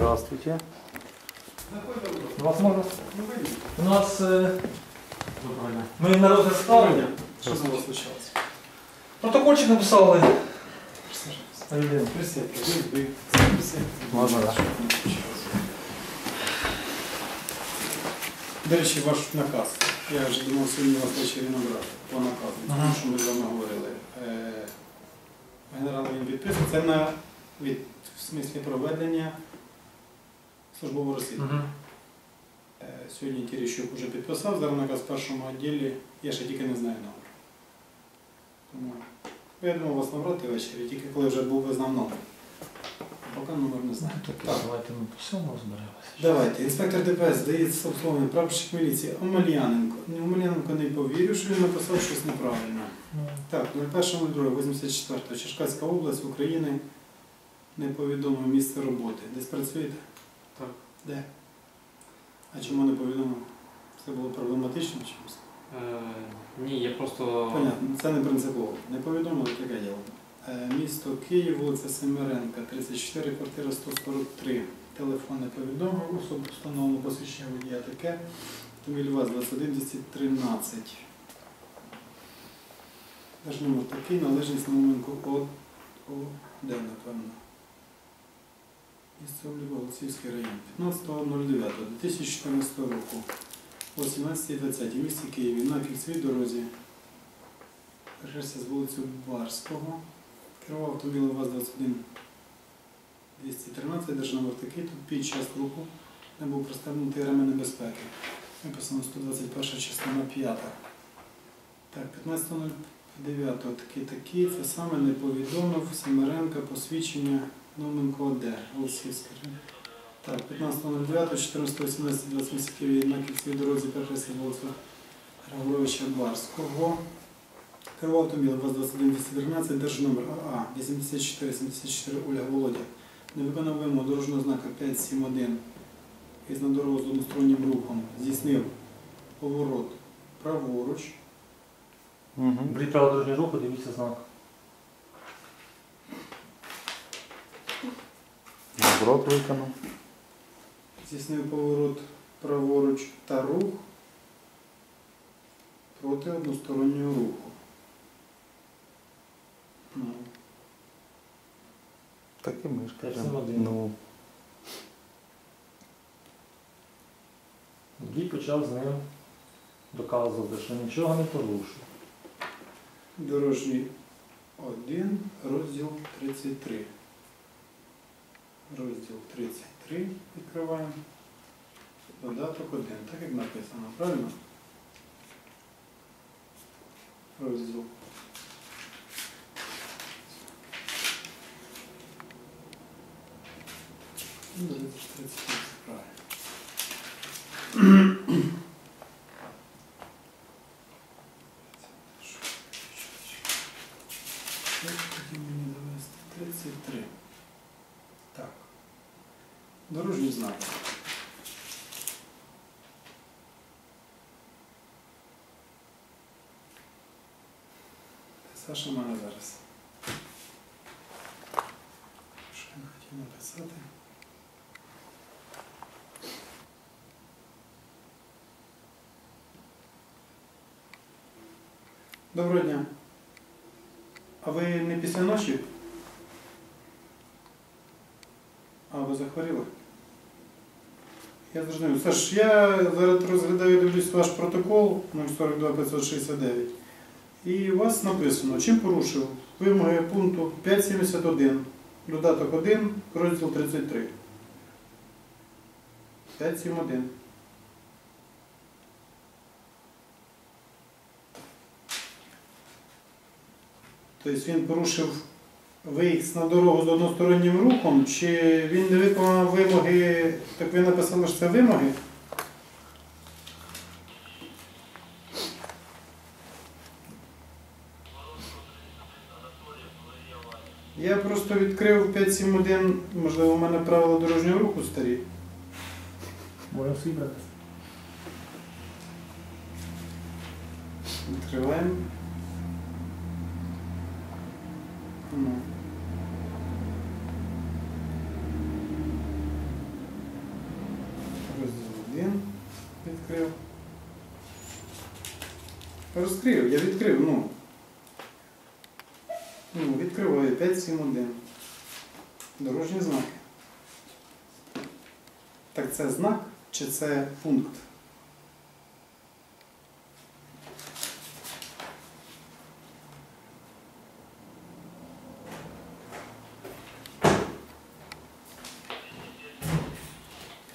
Здравствуйте. Заходимо. Вас можна? У нас е, ми на розгляд ставлення. Що з вас случалось? Протокольчик написали. Альбін. Присядьте. Присядьте. Можна, так. До речі, ваш наказ. Я вже думав сьогодні вас ввечері набрати по наказу, тому що ми з вами говорили. Е, Генерал він підписує. Це на від, в смислі проведення службового розслідування. Угу. Е, Сьогодні Терещук вже підписав, зараз наказ в першому відділі, я ще тільки не знаю номер. Тому я думав вас набрати ввечері, тільки коли вже був визнав номер. Поки номер не знаю. Так, Так. давайте ми по всьому розберемося. Давайте, інспектор ДПС здається обслуговування, прапорщик міліції Омельяненко. Омельяненко не повірив, що він написав щось неправильно. Ну, Так, 01.02.84 Черкаська область України не повідомив місце роботи. Десь працюєте? Так. Де? А чому не повідомив? Це було проблематично чимось? Е, ні, я просто. Понятно, це не принципово. Не повідомили, таке діло. Е, Місто Київ, вулиця Семеренка, 34, квартира 143. Телефон не повідомив, особу встановлено посвідчення водія таке. Автомобіль ВАЗ 21 213. Держномер такий, належність на моментку О, О, напевно. Місце обліку Голосівський район. 15.09.2014 року. О 17.20 в місті Києві на кільцевій дорозі. Першився з вулицю Барського. Керував автомобілем ВАЗ-21 213, держномер такий. Тут під час руху не був пристебнутий ремень безпеки. Виписано 121 частина 5. Так, 15.09 такий такий. Це саме не повідомив Семеренка посвідчення Номенко ОД. Голосівський. Так, 15.09, 14.18, 28 Києві на кільцевій дорозі перший вулиця Григоровича Барського. Керував автомобілем ВАЗ-21 213, держномер АА 8474 Ольга Володя. Не виконав вимогу дорожнього знака 571 із на дорогу з одностороннім рухом. Здійснив поворот праворуч. Угу. Беріть право дорожнього руху, дивіться знак. Наоборот виконав. Здійснив поворот праворуч та рух проти одностороннього руху. Ну, Так і ми ж кажемо. Ну, Водій почав з ним доказувати, що нічого не порушив. Дорожній 1, розділ 33. Розділ 33 відкриваємо. Додаток 1, так як написано, правильно? Розділ. Ну, 33, правильно. Що тоді мені довести? 33. Так. Дорожній знак. Саша має зараз. Що я хотів написати? Доброго дня. А ви не після ночі? А, ви захворіли? Я зрозумів. Саш, я зараз розглядаю, дивлюсь ваш протокол 042 569. І у вас написано, чим порушив вимоги пункту 571, додаток 1, розділ 33. 571. Тобто він порушив виїзд на дорогу з одностороннім рухом, чи він не виконав вимоги, так ви написали, що це вимоги? Я просто відкрив 571, можливо, у мене правила дорожнього руху старі. Можемо свій брати. Відкриваємо. Ну. Розділ 1 відкрив. Розкрив, я відкрив, ну. Ну, відкриваю 571. Дорожні знаки. Так це знак чи це пункт?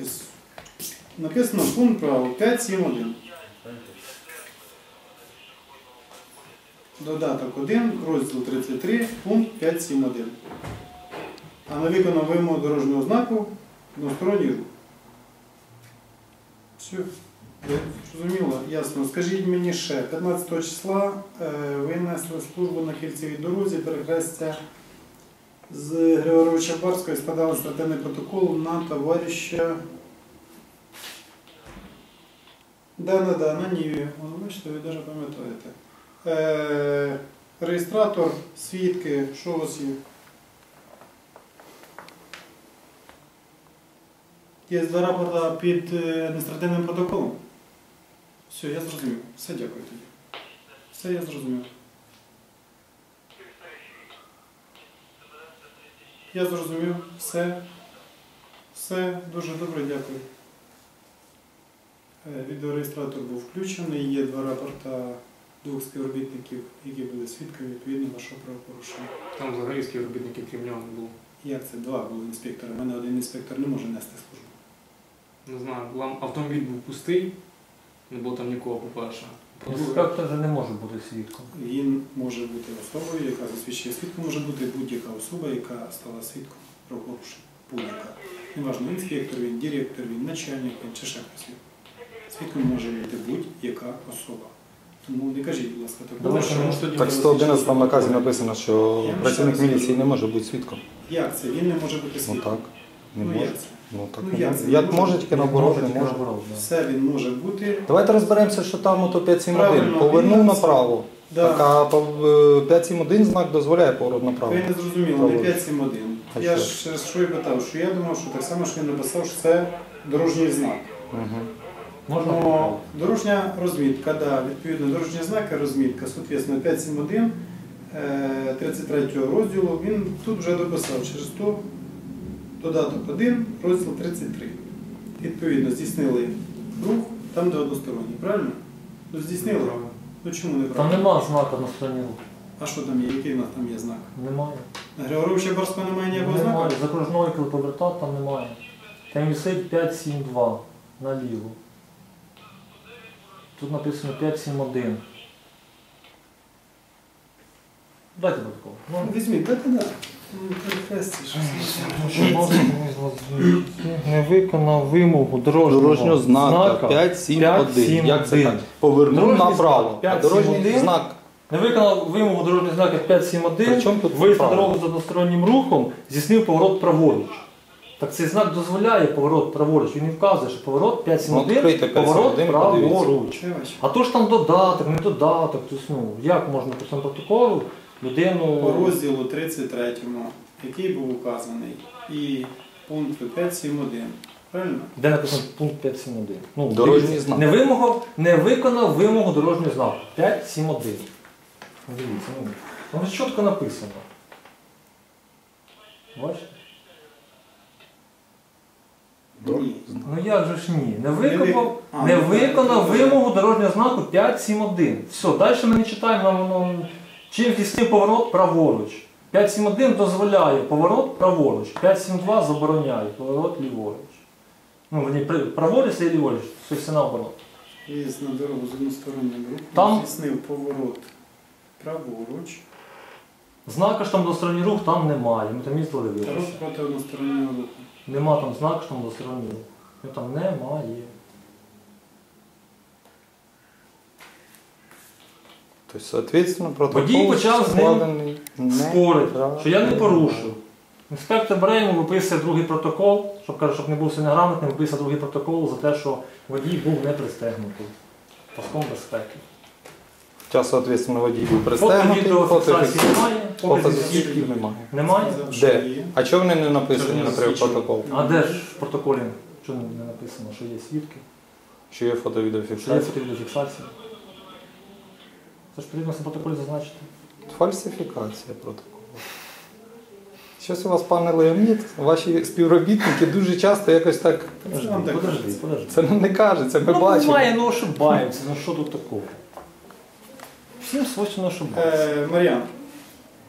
Тобто Написано пункт правил 571. Додаток 1, розділ 33, пункт 571. А не виконав вимогу дорожнього знаку односторонній рух. Все. Зрозуміло, ясно. Скажіть мені ще, 15 числа е, винесли службу на кільцевій дорозі, перехрестя з Григоровича Барського і складали статейний протокол на товариша. Да, да, да, на Ніві. Бачите, ви навіть пам'ятаєте. Е, реєстратор, свідки, що у вас є? Є два рапорта під е, адміністративним протоколом. Все, я зрозумів. Все, дякую тоді. Все, я зрозумів. Я зрозумів. Все. Все, дуже добре, дякую. Е, Відеореєстратор був включений, є два рапорта двох співробітників, які були свідками відповідно вашого правопорушення. Там взагалі співробітників крім нього не було. Як це? Два були інспектори. У мене один інспектор не може нести службу. Не знаю, автомобіль був пустий, не було там нікого, по-перше. Інспектор вже не може бути свідком. Він може бути особою, яка засвідчує свідком, може бути будь-яка особа, яка стала свідком правопорушення. Будь-яка. Неважно, інспектор він, директор він, начальник він чи ще хтось. Свідком може бути будь-яка особа. Тому не кажіть, будь ласка, такого, Давай, що тому що Так в 111 засвідчили наказі написано, що Я вам працівник ще раз міліції не може бути свідком. як це? Він не може бути Ну свідком. так, не Ну може. як це? Ну так Ну, не як може. це? Як може. тільки наоборот не може. Все він може бути. Давайте розберемося, що там ото 571. Правильно, Повернув він- направо. Да. Так, а по- е, 571 знак дозволяє поворот направо. Ви не зрозуміли, не Праворуч. 571. А Я що? ж через що і питав, що я думав, що так само, що він написав, що це дорожній знак. Угу. Можна Ну, дорожня розмітка, да, відповідно, дорожні знаки, розмітка, соответственно, 571 е, 33 розділу, він тут вже дописав через то додаток 1, розділ 33. Відповідно, здійснили рух там, де односторонній, правильно? Ну, здійснили. Правильно. Ну чому не Там правильно? нема знака на стороні. А що там є? Який в нас там є знак? Немає. На Григоровича Барського немає ніякого Немає. знаку? За кружною, коли повертав, там немає. Там висить 572 наліво. Тут написано 571. Дайте протокол. Ну, Ну, Візьміть, дайте да. Ну, перехресті. Не виконав вимогу дорожнього, Дорожнього знака 571. Як це 571. так? Повернув Дорожній направо. знак А дорожній 571. знак. Не виконав вимогу дорожнього знака 571, Причому тут виїзд на дорогу з одностороннім рухом, здійснив поворот праворуч. Так цей знак дозволяє поворот праворуч. Він не вказує, що поворот Ну, 571, відкрийте поворот праворуч. А то ж там додаток, не додаток. Тобто, ну, як можна по цьому протоколу людину. По розділу 33, який був указаний, і пункту 571. Правильно? Де написано пункт 571? Ну, Дорожній знак. Не, вимогав, не виконав вимогу дорожнього знаку. 571. Дивіться, ну, там чітко написано. Бачите? Ні. Ну як же ж ні? Не ви- виконав, А, не ну, виконав так, вимогу дорожнього знаку 571. Все, далі ми не читаємо, нам воно. Чим здійснив поворот праворуч. 571 дозволяє поворот праворуч, 572 забороняє поворот ліворуч. Ну, вони праворуч і ліворуч, все наоборот. Виїзд на дорогу з одностороннім рухом, Там- здійснив поворот праворуч, Знака ж там двосторонній рух там немає. Ми там їздили та рух проти одностороннього руху. Нема там знака, що там двосторонній рух. Його там немає. Тобто, соответственно, протокол Водій почав з ним правильно. що я не порушив. Інспектор бере йому, виписує другий протокол, щоб каже, щоб не був неграмотним, виписує другий протокол за те, що водій був не пристегнутий. Паском безпеки. Час, соответственно, водій був Фото пристегнутий, фото, відеофіксації немає. фото свідків немає. Немає? Де? А чого вони не написані, наприклад, протокол? А де ж в протоколі? Що не написано, що є свідки? Що є Що є фото-відеофіксація? фото-відеофіксація? Це ж потрібно в протоколі зазначити. Фальсифікація протоколу. Щось у вас, пане Леонід, ваші співробітники дуже часто якось так. Подожди, подожди. Це нам не кажеться, ми ну, бачимо. буває, ну ошибаємося, ну що тут такого? Всім свойственно ошибатися. Е, Мар'ян,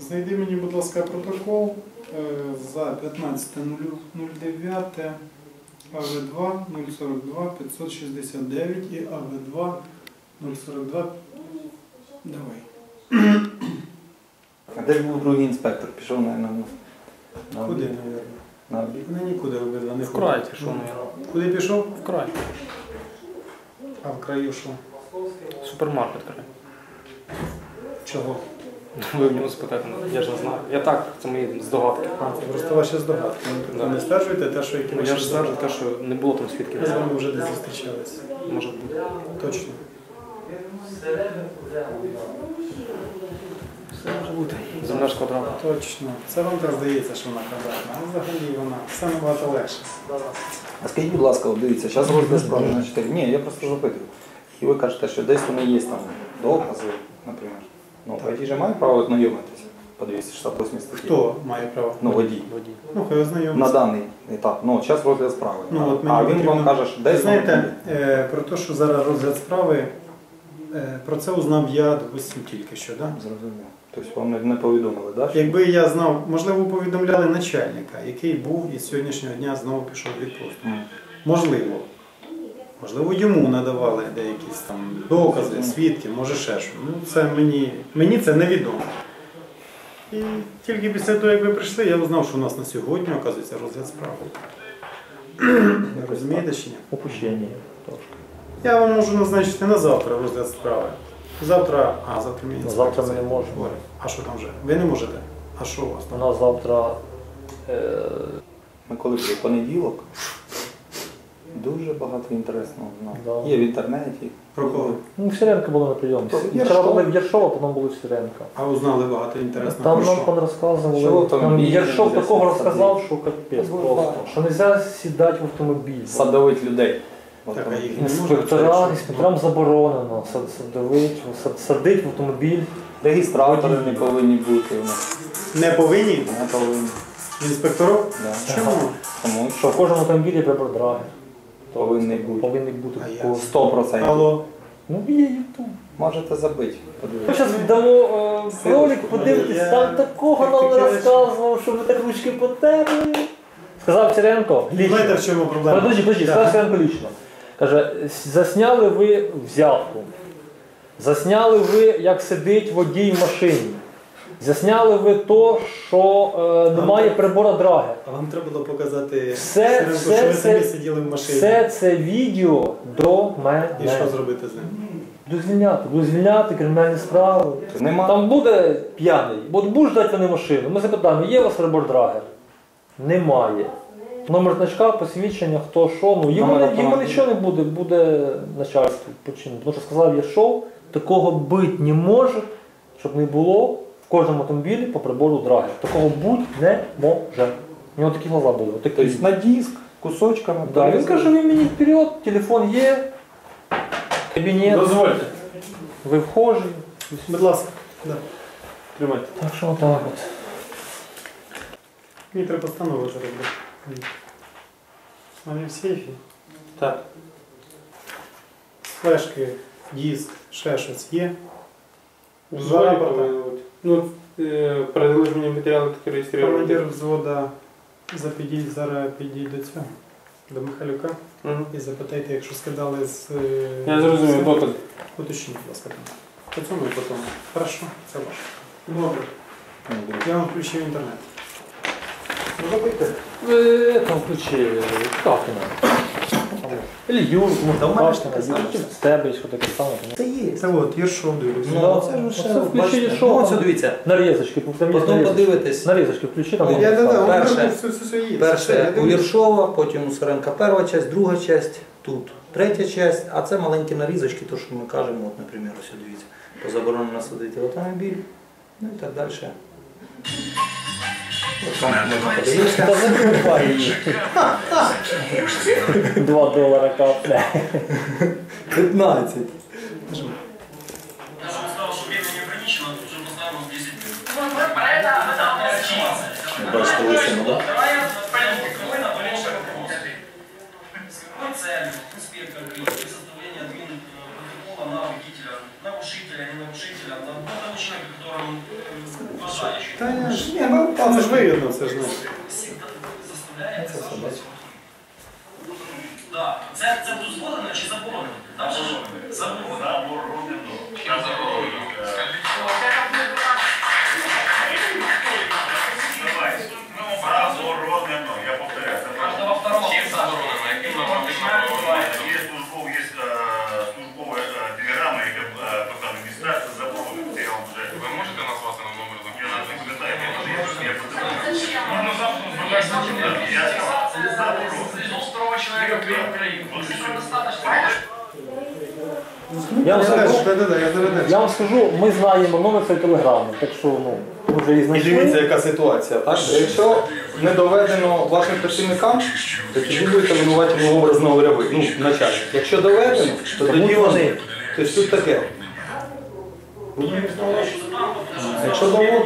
знайди мені, будь ласка, протокол е, за 15.09 АВ2 042 569 і АВ2 042. Давай. А де ж був другий інспектор? Пішов, мабуть, на, Куди, мабуть? на обід. Вони нікуди обидва не Вкрай пішов, мабуть. Куди пішов? Вкрай. А в краю що? Супермаркет край. Чого? Ви в нього спитати, я ж не знаю. Я так, це мої здогадки. А, це просто ваші здогадки. Ви Да. не стверджуєте те, що які Ну, ваші я ж стверджую те, що не було там свідків. Ми з вами вже десь зустрічалися. Може бути. Точно. Все може бути. Земля ж квадратна. Точно. Це вам так здається, що вона квадратна. А взагалі вона все набагато легше. А скажіть, будь ласка, от дивіться, зараз розгляд справи на 4. Ні, я просто запитую. І ви кажете, що десь вони є там докази, наприклад. Ну, водій же має право ознайомитися по 268 статті? Хто має право? Ну, водій. Водій. Ну, хай На ознайомиться. даний етап. Ну, зараз розгляд справи. Ну, от а мені він вам потрібно- каже, що Ви десь знаєте, е, про те, що зараз розгляд справи, е, про це узнав я, допустим, тільки що. Да? Зрозуміло. Тобто вам не- не повідомили, так? Да? Якби я знав, можливо, повідомляли начальника, який був і з сьогоднішнього дня знову пішов у відпустку. Можливо. Можливо, йому надавали деякісь там докази, свідки, може ще що. Ну, це мені, мені це невідомо. І тільки після того, як ви прийшли, я узнав, що у нас на сьогодні, оказується, розгляд справи. Розумієте чи ні? Упущення. трошки. Я вам можу назначити на завтра розгляд справи. Завтра, а завтра мені Ну, завтра ми не можемо. А що там вже? Ви не можете? А що у вас У нас завтра е, Ми коли були понеділок. Дуже багато інтересного знав. Да. Є в інтернеті. Про кого? ну, в Сиренко було на прийомі. То Вчора Єршов. були в Єршова, потім були в Сиренко. А узнали багато інтересного. Там Про нам що? пан розказували. Там Там їздять, Єршов десь такого розказав, що капець просто. Що не можна сідати в автомобіль. Садовить людей. От Так, там. їх не Інспектора, інспекторам заборонено сад- садовить, сад- садить в автомобіль. Реєстратори не повинні бути. у нас. Не повинні? Не повинні. Інспекторів? Да. Чому? Тому Що в кожному автомобілі є прибордрагер. Повинний бути. Повинні бути. А я- такого. 100%. Алло. Ну є ютуб. Можете забити. Ми зараз дамо е, ролик, подивитись, Я- там такого нам не розказував, що ви так ручки потерли. Сказав Сиренко, лічно. Знаєте, в чому проблема? Подожди, подожди, Да. сказав Сиренко лічно. Каже, засняли ви взятку. Засняли ви, як сидить водій в машині. Засняли ви то, що е, немає прибора драги. А вам треба було показати, Все- Сиренко, все що ви це- самі сиділи в машині. Все це відео до мене. І що зробити з ним? Буду звільняти, буду звільняти кримінальні справи. Нема. Там буде п'яний, от будеш дати вони машину. Ми запитаємо, є у вас прибор драгер? Немає. Номер значка, посвідчення, хто що. Ну, йому, Номер не- йому автомобіля. нічого не буде, буде начальство починити. Тому що сказав, я шов, такого бути не може, щоб не було в кожному автомобілі по прибору драгер. Такого бути не може. У нього такі глаза були. Отакі. Тобто на диск, кусочками. Да, він каже, ви мені вперед, телефон є, кабінет, Дозвольте. ви вхожі. Будь ласка. Да. Тримайте. Так що отак от. Мені треба постанову зробити. Вони в сейфі. Так. Флешки, диск, ще щось є. Рапорта. Ну, е, передали мені матеріали такі реєстровані. Командир взвода запідіть зараз підійдіть до цього, до Михайлюка Мгм. і запитайте, якщо скидали з. е, Я зрозумів, доказ. Уточніть, будь ласка. По цьому і по тому. Хорошо, це ваше. Добре. Ну. Я вам включив інтернет. Ви там включили Кахіна. В тебе що таке саме. Це є. Це от, Єршов дивлюся. Ну, це ж ще Оце включи бачите. шоу. Ну, ось дивіться. Нарізочки, там є Потім нарізочки. подивитесь. Нарізочки включи, там Я можна Я да, да. Перше. все, все, все є. Все, я Перше у дивлюсь. Єршова, потім у Сиренка перша часть, друга часть. тут третя часть, а це маленькі нарізочки, то що ми кажемо, от, наприклад, ось дивіться, то заборонено насадити в автомобіль, ну і так далі. Та закривай її. Два долара капля. 15. Даже он сказал, ну ж вигідно, це ж ну. Я вам скажу, я я вам скажу, ми знаємо номер цієї телеграми, так що ну, ми вже її І дивіться, яка ситуація. Так? Якщо не доведено вашим працівникам, то тоді будете винуваті образно говоря ви, ну, начальник. Якщо доведено, то тоді Тому вони. вони. Тобто тут таке. Якщо доводимо,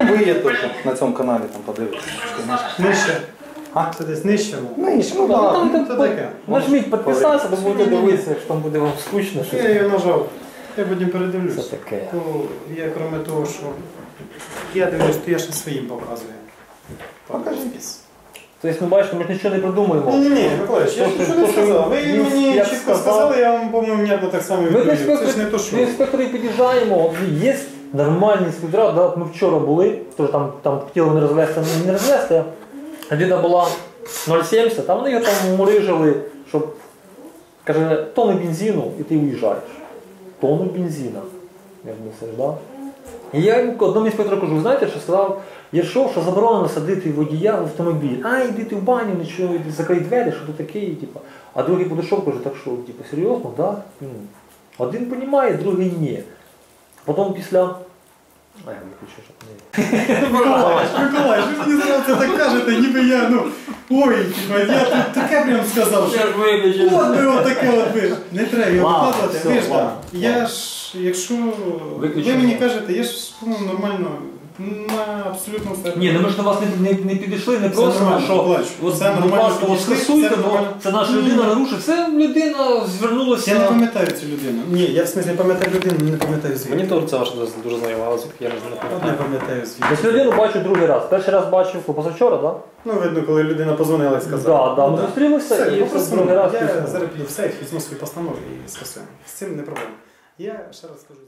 ви є теж на цьому каналі там подивитися. Нижче. А? Це десь нижче. ну. Ну, і ну. Там Ну, то таке. Нажміть підписатися, ви будете дивитися, якщо там буде вам скучно, що Я її нажав. Я потім це таке. То я, крім того, що я дивлюсь, то я ще своїм показую. Покажіть. Тобто ми бачимо, ми ж нічого не придумуємо. Ні, ні, Миколаївич, я ж нічого не сказав. Ви мені чітко сказав. сказали, я вам, по-моєму, внятно так само Ми відповів. Це ж не то, інспектора, що. до інспектора під'їжджаємо, є нормальні інспектора, да, ми вчора були, тож там, там хотіли не розвести, не розвести, а була 0,70, там вони його там мурижили, щоб, каже, тонну бензину і ти уїжджаєш. Тонну бензина. Як мислиш, да? І я одному інспектору кажу, знаєте, що сказав, я йшов, що заборонено садити водія в автомобіль. А, йди ти в баню, нічого, закрий двері, що ти такий, типу. А другий підійшов, каже, так що, типу, серйозно, да? Один розуміє, другий ні. Потім після. А я Миколаївич, ви мені зараз так кажете, ніби я, ну, ой, я тут таке прям сказав, що от ви отаке от ви. ж. Не треба його викладати, ви ж так. Я ж, якщо ви мені кажете, я ж, по-моєму, нормально, на абсолютно все. Ні, ну ми ж до вас не, не, не підійшли, не Це просимо, що Миколаївич, от, це будь нормально ласка, от підійшли, скасуйте, це бо нормально. це наша людина ні. нарушила. Це людина звернулася. Я не пам'ятаю цю людину. Ні, я в смислі пам'ятаю людину, не пам'ятаю звідки. Мені теж це ваше дуже знайомо, але я не От не пам'ятаю. звідки. Ось людину бачу другий раз. Перший раз бачив позавчора, так? Ну, видно, коли людина позвонила і сказала. Да, да, Ну, ми зустрілися Все, і ну, це просто, другий раз. Я зараз піду в сейф, візьму свої постанови і скасуємо. З цим не проблема. Я ще раз скажу.